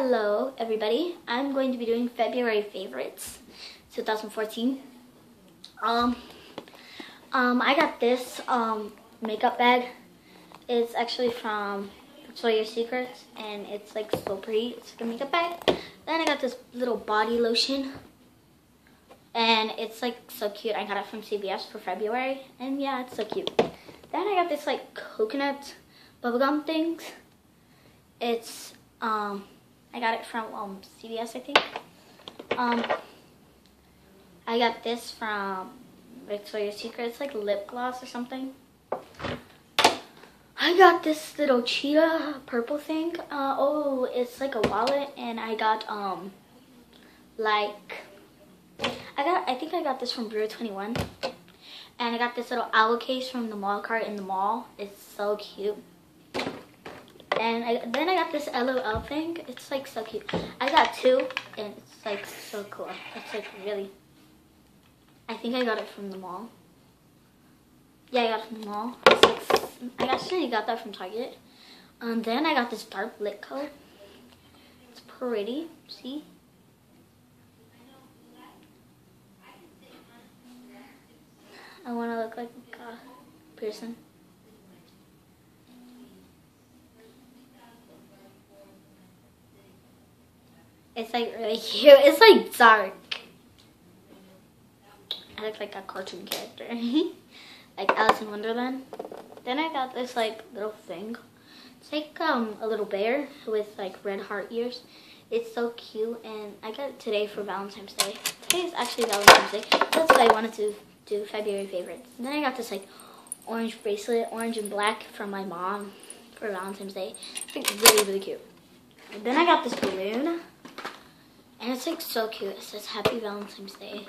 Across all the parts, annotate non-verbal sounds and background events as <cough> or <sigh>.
Hello everybody. I'm going to be doing February favorites 2014. Um um I got this um makeup bag. It's actually from Victoria's Secret and it's like so pretty. It's like a makeup bag. Then I got this little body lotion. And it's like so cute. I got it from CVS for February and yeah, it's so cute. Then I got this like coconut bubblegum things. It's um I got it from um, CVS, I think. Um, I got this from Victoria's Secret. It's like lip gloss or something. I got this little cheetah purple thing. Uh, oh, it's like a wallet, and I got um, like, I got. I think I got this from Forever Twenty One, and I got this little owl case from the mall cart in the mall. It's so cute. And I, then I got this LOL thing. It's like so cute. I got two and it's like so cool. It's like really, I think I got it from the mall. Yeah, I got it from the mall. Like, I actually got that from Target. And then I got this dark lit color. It's pretty, see? I want to look like a person. It's like really <laughs> cute. It's like dark. I look like a cartoon character. <laughs> like Alice in Wonderland. Then I got this like little thing. It's like um, a little bear with like red heart ears. It's so cute and I got it today for Valentine's Day. Today is actually Valentine's Day. That's what I wanted to do February favorites. And then I got this like orange bracelet, orange and black from my mom for Valentine's Day. It's like really, really cute. And then I got this balloon. And it's like so cute. It says Happy Valentine's Day.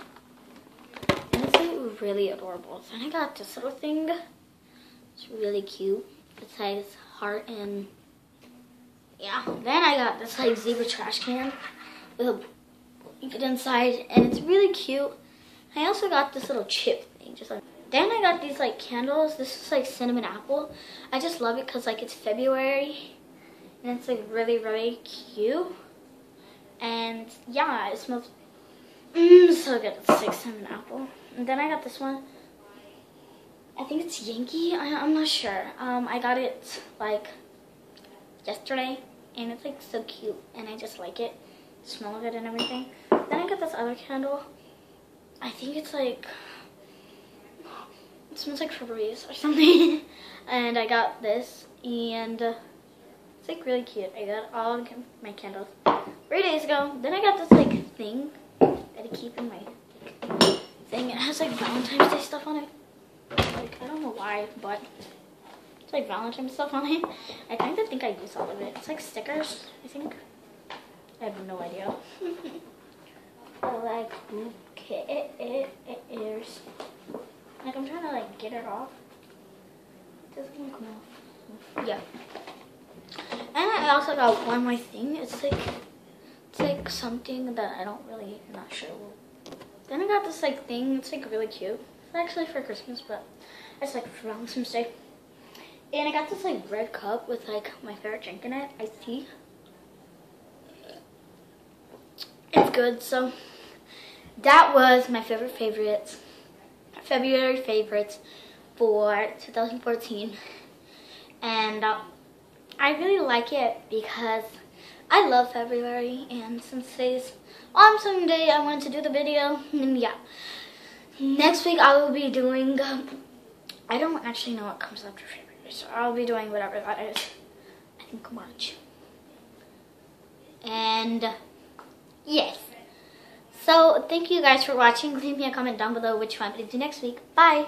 And it's like really adorable. Then I got this little thing. It's really cute. It says heart and yeah. Then I got this like zebra trash can with a blanket inside and it's really cute. I also got this little chip thing just like then I got these like candles. This is like cinnamon apple. I just love it because like it's February and it's like really really cute. And yeah, it smells mm, so good. It's like cinnamon apple. And then I got this one. I think it's Yankee. I, am not sure. Um, I got it like yesterday, and it's like so cute, and I just like it. Smell of it and everything. Then I got this other candle. I think it's like it smells like Febreze or something. <laughs> and I got this, and like really cute. I got all my candles three days ago. Then I got this like thing that I keep in my like, thing. It has like Valentine's Day stuff on it. Like I don't know why, but it's like Valentine's stuff on it. I kind of think I use all of it. It's like stickers, I think. I have no idea. <laughs> I like ears. Like I'm trying to like get it off. It doesn't come off. Yeah. I also got one more thing. It's like it's like something that I don't really not sure. Then I got this like thing. It's like really cute. It's actually for Christmas, but it's like for Valentine's Day. And I got this like red cup with like my favorite drink in it, iced tea. It's good. So that was my favorite favorites, February favorites for 2014. And uh, I really like it because I love February and since today's on Day, I wanted to do the video and yeah. Next week I will be doing, um, I don't actually know what comes after February, so I'll be doing whatever that is. I think March. And yes. So thank you guys for watching. Leave me a comment down below which one to do next week. Bye.